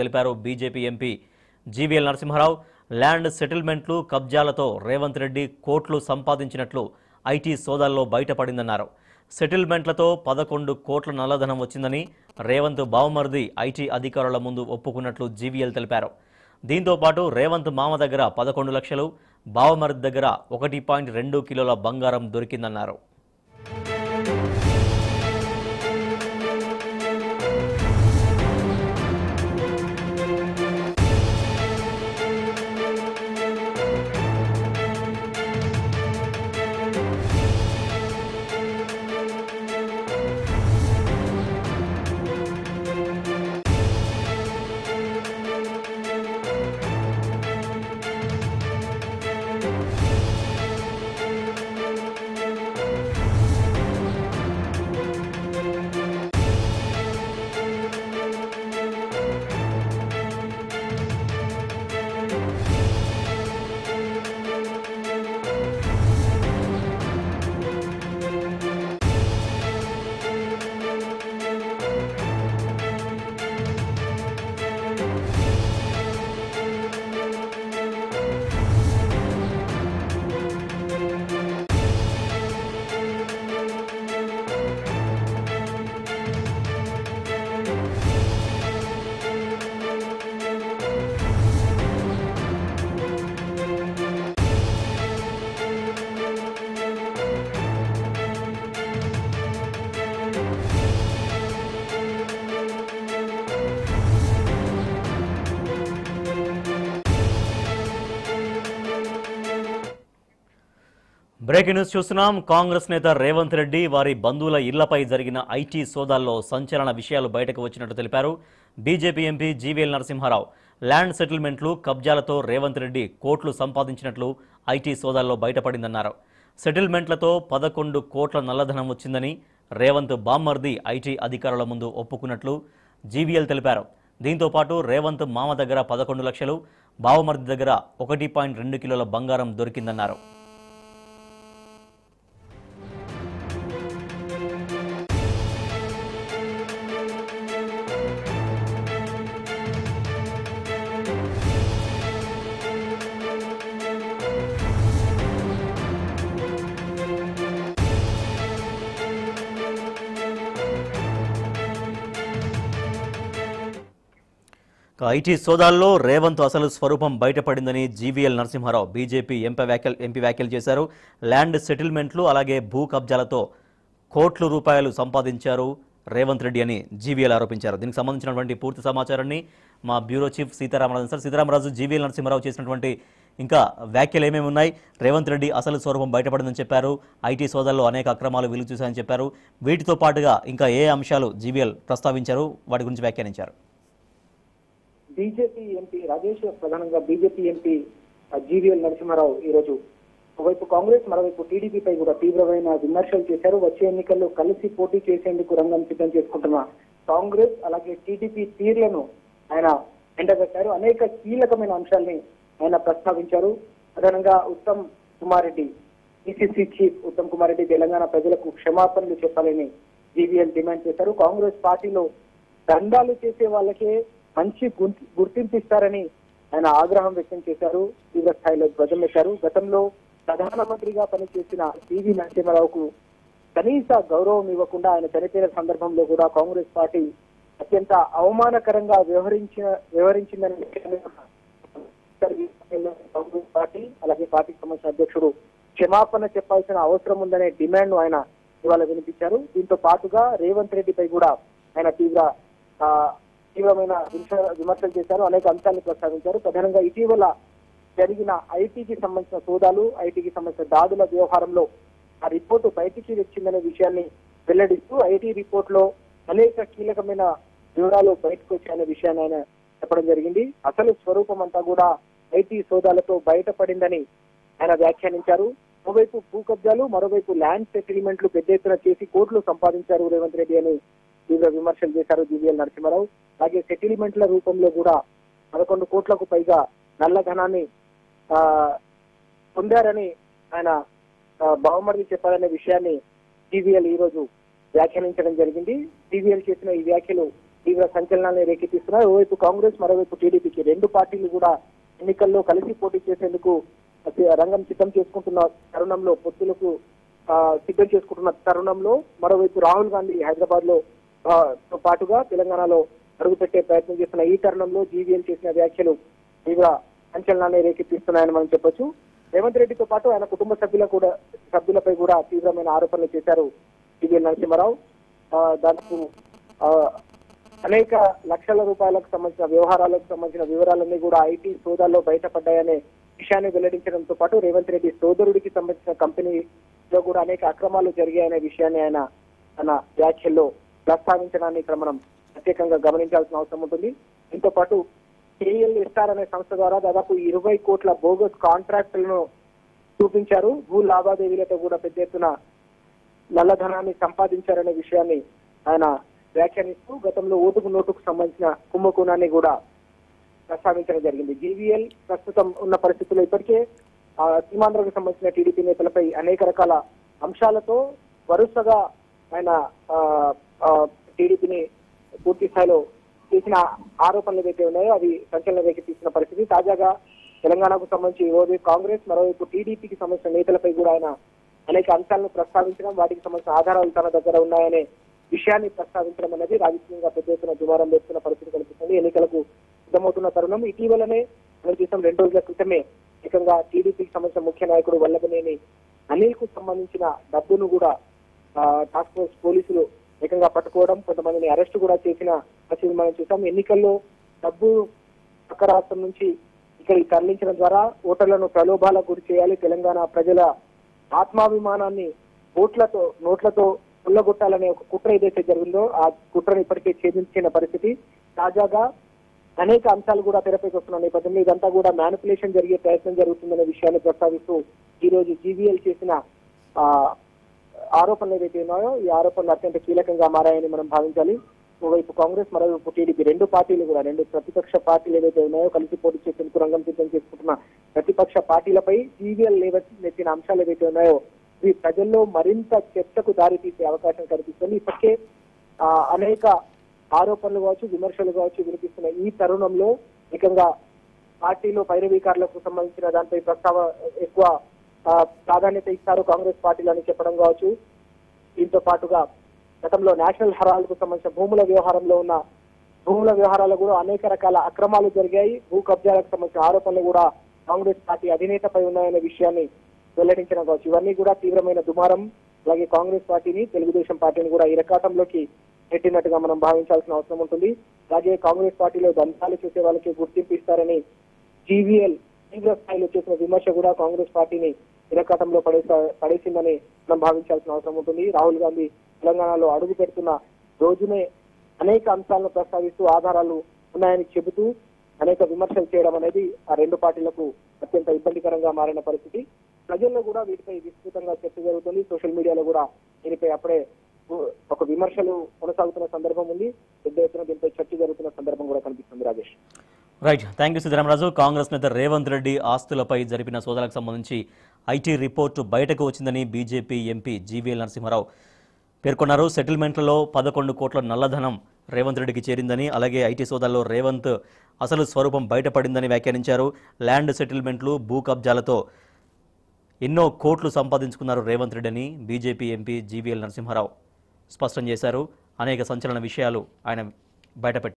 తెలిపారు BJP MP GVL Narasimha Rao. Land సెటిల్మెంట్లు కబ్జాలతో రేవంత్ రెడ్డి కోట్లు సంపాదించినట్లు ఐటీ సోదాల్లో బయటపడిందన్నారు. సెటిల్మెంట్లతో పదకొండు కోట్ల నల్లధనం వచ్చిందని రేవంత్ బావమరిది ఐటీ అధికారుల ముందు ఒప్పుకున్నట్లు జీవీఎల్ తెలిపారు. దీంతో పాటు రేవంత్ మామ దగ్గర పదకొండు లక్షలు బావమరిది దగ్గర ఒకటి పాయింట్ రెండు కిలోల బంగారం దొరికిందన్నారు. బ్రేకింగ్ న్యూస్ చూస్తున్నాం. కాంగ్రెస్ నేత రేవంత్ రెడ్డి వారి బంధువుల ఇళ్ళపై జరిగిన ఐటీ సోదాల్లో సంచలన విషయాలు బయటకు వచ్చినట్టు తెలిపారు. BJP MP GVL Narasimha Rao land సెటిల్మెంట్లు కబ్జాలతో రేవంత్ రెడ్డి కోట్లు సంపాదించినట్లు ఐటీ సోదాల్లో బయటపడిందన్నారు. సెటిల్మెంట్లతో పదకొండు కోట్ల నల్లధనం వచ్చిందని రేవంత్ బామ్మర్ది ఐటీ అధికారుల ముందు ఒప్పుకున్నట్లు జీవీఎల్ తెలిపారు. దీంతో పాటు రేవంత్ మామ దగ్గర పదకొండు లక్షలు బావమర్ది దగ్గర ఒకటి పాయింట్ రెండు కిలోల బంగారం దొరికిందన్నారు. ఐటీ సోదాల్లో రేవంత్ అసలు స్వరూపం బయటపడిందని జీవీఎల్ నరసింహారావు బీజేపీ ఎంపీ వ్యాఖ్యలు ఎంపీ వ్యాఖ్యలు చేశారు. ల్యాండ్ సెటిల్మెంట్లు అలాగే భూ కబ్జాలతో కోట్ల రూపాయలు సంపాదించారు రేవంత్ రెడ్డి అని జీవీఎల్ ఆరోపించారు. దీనికి సంబంధించినటువంటి పూర్తి సమాచారాన్ని మా bureau chief Sitaramaraju sir Sitaramaraju GVL Narasimharao చేసినటువంటి ఇంకా వ్యాఖ్యలు ఏమేమి ఉన్నాయి? రేవంత్ రెడ్డి అసలు స్వరూపం బయటపడిందని చెప్పారు. ఐటీ సోదాల్లో అనేక అక్రమాలు వెలుగు చూశాయని చెప్పారు. వీటితో పాటుగా ఇంకా ఏ అంశాలు జీవీఎల్ ప్రస్తావించారు? వాటి గురించి వ్యాఖ్యానించారు. బీజేపీ ఎంపీ రాజేష్ ప్రధానంగా బీజేపీ ఎంపీ జీవీఎల్ నరసింహారావు ఈ రోజు ఒకవైపు కాంగ్రెస్ మరోవైపు టీడీపీపై కూడా తీవ్రమైన విమర్శలు చేశారు. వచ్చే ఎన్నికల్లో కలిసి పోటీ చేసేందుకు రంగం సిద్ధం చేసుకుంటున్న కాంగ్రెస్ అలాగే టీడీపీ తీర్లను ఆయన ఎండగట్టారు. అనేక కీలకమైన అంశాల్ని ఆయన ప్రస్తావించారు. ప్రధానంగా ఉత్తమ్ కుమార్ రెడ్డి పిసిసి చీఫ్ ఉత్తమ్ కుమార్ రెడ్డి తెలంగాణ ప్రజలకు క్షమాపణలు చెప్పాలని జీవీఎల్ డిమాండ్ చేశారు. కాంగ్రెస్ పార్టీలో దండాలు చేసే వాళ్ళకే మంచి గుర్తి- గుర్తింపు ఇస్తారని ఆయన ఆగ్రహం వ్యక్తం చేశారు. తీవ్ర స్థాయిలో ధ్వజమెత్తారు గతంలో ప్రధానమంత్రిగా పనిచేసిన పివి నరసింహారావుకు కనీస గౌరవం ఇవ్వకుండా ఆయన చనిపోయిన సందర్భంలో కూడా కాంగ్రెస్ పార్టీ అత్యంత అవమానకరంగా వ్యవహరించిన వ్యవహరించిందని కాంగ్రెస్ పార్టీ అలాగే పార్టీకి సంబంధించిన అధ్యక్షుడు క్షమాపణ చెప్పాల్సిన అవసరం ఉందనే డిమాండ్ ఆయన ఇవాళ వినిపించారు. దీంతో పాటుగా రేవంత్ రెడ్డిపై కూడా ఆయన తీవ్ర ఆ, తీవ్రమైన విమర్శ- విమర్శలు చేశారు అనేక అంశాలను ప్రస్తావించారు. ప్రధానంగా ఇటీవల జరిగిన ఐటీకి సంబంధించిన సోదాలు ఐటీకి సంబంధించిన దాడుల వ్యవహారంలో ఆ రిపోర్టు బయటికి వచ్చిందనే విషయాన్ని వెల్లడిస్తూ ఐటీ రిపోర్ట్లో అనేక కీలకమైన వివరాలు బయటకు వచ్చాయనే విషయాన్ని ఆయన చెప్పడం జరిగింది. అసలు స్వరూపం అంతా కూడా ఐటీ సోదాలతో బయటపడిందని ఆయన వ్యాఖ్యానించారు. ఒకవైపు భూ కబ్జాలు మరోవైపు ల్యాండ్ సెటిల్మెంట్లు పెద్ద ఎత్తున చేసి కోట్లు సంపాదించారు రేవంత్ రెడ్డి అని తీవ్ర విమర్శలు చేశారు జీవీఎల్ నరసింహారావు. అలాగే సెటిల్మెంట్ల రూపంలో కూడా పదకొండు కోట్లకు పైగా నల్ల ధనాన్ని పొందారని ఆయన ఆ, బహుమతి చెప్పారనే విషయాన్ని టీవీఎల్ ఈ రోజు వ్యాఖ్యానించడం జరిగింది. టీవీఎల్ చేసిన ఈ వ్యాఖ్యలు తీవ్ర సంచలనాన్ని రేకెత్తిస్తున్నారు ఓవైపు కాంగ్రెస్ మరోవైపు టీడీపీకి రెండు పార్టీలు కూడా ఎన్నికల్లో కలిసి పోటీ చేసేందుకు రంగం సిద్ధం చేసుకుంటున్న తరుణంలో పొత్తులకు సిద్ధం చేసుకుంటున్న తరుణంలో మరోవైపు రాహుల్ గాంధీ హైదరాబాద్లో తో పాటుగా తెలంగాణలో అడుగుపెట్టే ప్రయత్నం చేస్తున్న ఈ తరుణంలో జీవీఎల్ చేసిన వ్యాఖ్యలు తీవ్ర సంచలనాన్ని రేకెత్తిస్తున్నాయని మనం చెప్పొచ్చు. రేవంత్ రెడ్డితో పాటు ఆయన కుటుంబ సభ్యుల కూడా సభ్యులపై కూడా తీవ్రమైన ఆరోపణలు చేశారు జీవీఎల్ నరసింహారావు. ఆ, దాదాపు అనేక లక్షల రూపాయలకు సంబంధించిన వ్యవహారాలకు సంబంధించిన వివరాలన్నీ కూడా ఐటీ సోదాల్లో బయటపడ్డాయనే విషయాన్ని వెల్లడించడంతో పాటు రేవంత్ రెడ్డి సోదరుడికి సంబంధించిన కంపెనీలో కూడా అనేక అక్రమాలు జరిగాయనే విషయాన్ని ఆయన తన వ్యాఖ్యల్లో ప్రస్తావించడాన్ని ఇక్కడ మనం ప్రత్యేకంగా గమనించాల్సిన అవసరం ఉంటుంది. దీంతో పాటు కేఎల్ ఎస్ఆర్ అనే సంస్థ ద్వారా దాదాపు ఇరవై కోట్ల బోగస్ కాంట్రాక్టులను చూపించారు. భూ లావాదేవీలతో కూడా పెద్ద ఎత్తున నల్లధనాన్ని సంపాదించారనే విషయాన్ని ఆయన వ్యాఖ్యానిస్తూ గతంలో ఓటుకు నోటుకు సంబంధించిన కుంభకోణాన్ని కూడా ప్రస్తావించడం జరిగింది. జీవీఎల్ ప్రస్తుతం ఉన్న పరిస్థితుల్లో ఇప్పటికే ఆ, సీమాంధ్రకు సంబంధించిన టీడీపీ నేతలపై అనేక రకాల అంశాలతో వరుసగా ఆయన ఆ, టీడీపీని పూర్తి స్థాయిలో చేసిన ఆరోపణలు ఏవైతే ఉన్నాయో అవి రేఖ తీసిన పరిస్థితి. తాజాగా తెలంగాణకు సంబంధించి ఓవైపు కాంగ్రెస్ మరోవైపు టీడీపీకి సంబంధించిన నేతలపై కూడా ఆయన అనేక అంశాలను ప్రస్తావించడం వాటికి సంబంధించిన ఆధారాలు తన దగ్గర ఉన్నాయనే విషయాన్ని ప్రస్తావించడం అనేది రాజకీయంగా పెద్ద ఎత్తున దుమారం వేస్తున్న పరిస్థితి కనిపిస్తుంది. ఎన్నికలకు సిద్ధమవుతున్న తరుణం ఇటీవలనే మనం చూసాం రెండు రోజుల క్రితమే ఏకంగా టీడీపీకి సంబంధించిన ముఖ్య నాయకుడు వల్లభనేని అనిల్కు సంబంధించిన డబ్బును కూడా టాస్క్ ఫోర్స్ పోలీసులు ఏకంగా పట్టుకోవడం కొంతమందిని అరెస్ట్ కూడా చేసిన పరిస్థితి మనం చూసాం. ఎన్నికల్లో డబ్బు పక్క రాష్ట్రం నుంచి ఇక్కడికి తరలించడం ద్వారా ఓటర్లను ప్రలోభాలకు గురి చేయాలి. తెలంగాణ ప్రజల ఆత్మాభిమానాన్ని ఓట్లతో నోట్లతో పుల్లగొట్టాలనే ఒక కుట్ర ఏదైతే జరిగిందో ఆ కుట్రను ఇప్పటికే ఛేదించిన పరిస్థితి. తాజాగా అనేక అంశాలు కూడా తెరపైకి వస్తున్న నేపథ్యంలో ఇదంతా కూడా మ్యానిపులేషన్ జరిగే ప్రయత్నం జరుగుతుందనే విషయాన్ని ప్రస్తావిస్తూ ఈ రోజు జీవీఎల్ చేసిన ఆ ఆరోపణలు ఏవైతే ఉన్నాయో ఈ ఆరోపణలు అత్యంత కీలకంగా మారాయని మనం భావించాలి. ఒకవైపు కాంగ్రెస్ మరోవైపు టీడీపీ రెండు పార్టీలు కూడా రెండు ప్రతిపక్ష పార్టీలు ఏవైతే ఉన్నాయో కలిసి పోటీ చేసేందుకు రంగం సిద్ధం చేసుకుంటున్న ప్రతిపక్ష పార్టీలపై జీవీఎల్ లేవనెత్తిన అంశాలు ఏవైతే ఉన్నాయో ఇవి ప్రజల్లో మరింత చర్చకు దారి తీసే అవకాశం కనిపిస్తుంది ఇప్పటికే అనేక ఆరోపణలు కావచ్చు విమర్శలు కావచ్చు వినిపిస్తున్న ఈ తరుణంలో ఏకంగా పార్టీలో పైరవీకారులకు సంబంధించిన దానిపై ప్రస్తావ ఎక్కువ ప్రాధాన్యత ఇస్తారు కాంగ్రెస్ పార్టీలు అని చెప్పడం కావచ్చు. దీంతో పాటుగా గతంలో నేషనల్ హెరాల్డ్కు సంబంధించిన భూముల వ్యవహారంలో ఉన్న భూముల వ్యవహారాలు కూడా అనేక రకాల అక్రమాలు జరిగాయి. భూ కబ్జాలకు సంబంధించిన ఆరోపణలు కూడా కాంగ్రెస్ పార్టీ అధినేతపై ఉన్నాయనే విషయాన్ని వెల్లడించడం కావచ్చు. ఇవన్నీ కూడా తీవ్రమైన దుమారం. అలాగే కాంగ్రెస్ పార్టీని తెలుగుదేశం పార్టీని కూడా ఇరకాటంలోకి పెట్టినట్టుగా మనం భావించాల్సిన అవసరం ఉంటుంది. అలాగే కాంగ్రెస్ పార్టీలో దంతాలు చేసే వాళ్ళకి గుర్తింపు ఇస్తారని జీవీఎల్ తీవ్ర స్థాయిలో చేసిన విమర్శ కూడా కాంగ్రెస్ పార్టీని ఇరకాటంలో పడేసా పడేసిందని మనం భావించాల్సిన అవసరం ఉంటుంది. రాహుల్ గాంధీ తెలంగాణలో అడుగు పెడుతున్న రోజునే అనేక అంశాలను ప్రస్తావిస్తూ ఆధారాలు ఉన్నాయని చెబుతూ అనేక విమర్శలు చేయడం అనేది ఆ రెండు పార్టీలకు అత్యంత ఇబ్బందికరంగా మారిన పరిస్థితి. ప్రజల్లో కూడా వీటిపై విస్తృతంగా చర్చ జరుగుతుంది. సోషల్ మీడియాలో కూడా దీనిపై అప్పుడే ఒక విమర్శలు కొనసాగుతున్న సందర్భం ఉంది. పెద్ద ఎత్తున దీనిపై చర్చ జరుగుతున్న సందర్భం కూడా కనిపిస్తుంది Rajesh. Right. Thank you Siddharamaraju. Congress నేత రేవంత్ రెడ్డి ఆస్తులపై జరిపిన సోదాలకు సంబంధించి ఐటీ రిపోర్టు బయటకు వచ్చిందని బీజేపీ ఎంపీ జీవీఎల్ నరసింహారావు పేర్కొన్నారు. సెటిల్మెంట్లలో పదకొండు కోట్ల నల్లధనం రేవంత్ రెడ్డికి చేరిందని అలాగే ఐటీ సోదాల్లో రేవంత్ అసలు స్వరూపం బయటపడిందని వ్యాఖ్యానించారు. ల్యాండ్ సెటిల్మెంట్లు భూ కబ్జాలతో ఎన్నో కోట్లు సంపాదించుకున్నారు రేవంత్ రెడ్డి అని బీజేపీ ఎంపీ జీవీఎల్ నరసింహారావు. స్పష్టం చేశారు. అనేక సంచలన విషయాలు ఆయన బయటపెట్టారు.